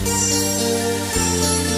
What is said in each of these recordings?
Música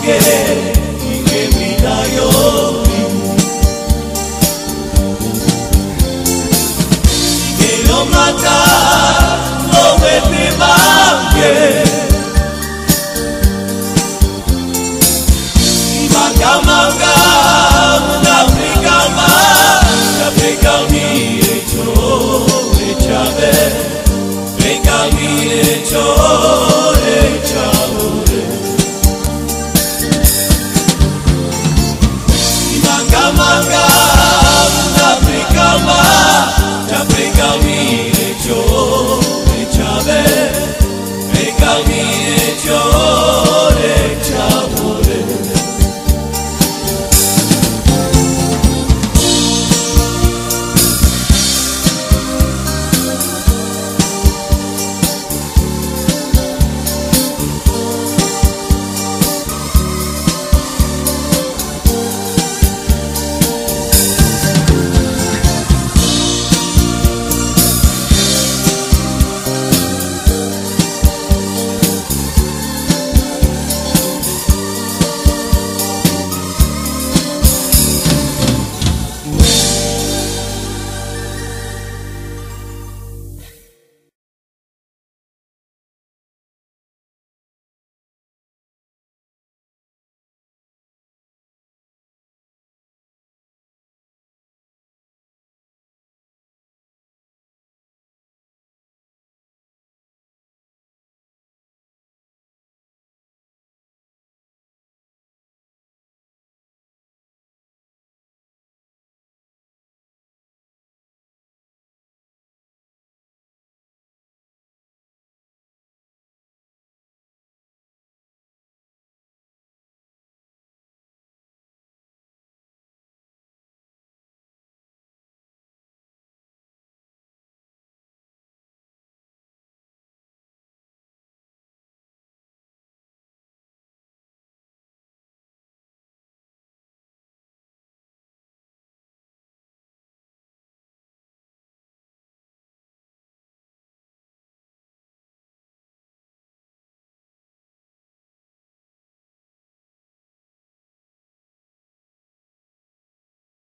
함께 이깁니다 영리구 이게 엄마다 너의 내 맘에 마가마가 나비가마 나비가미에 줘 외차베 베가미에 줘